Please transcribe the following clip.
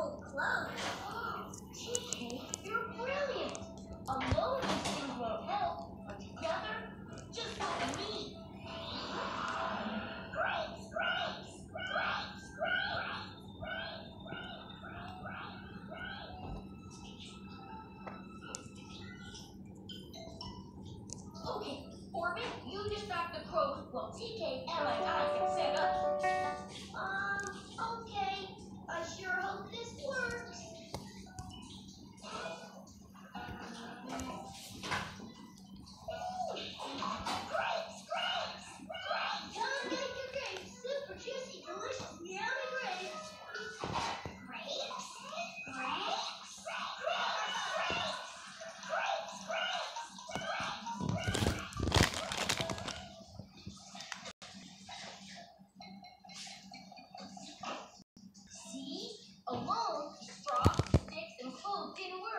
whole club. Oh, okay, you're brilliant. Alone these things won't help, but together, just like me. Great, great, great, great. Okay, Orbit, you distract the crows while TK Okay,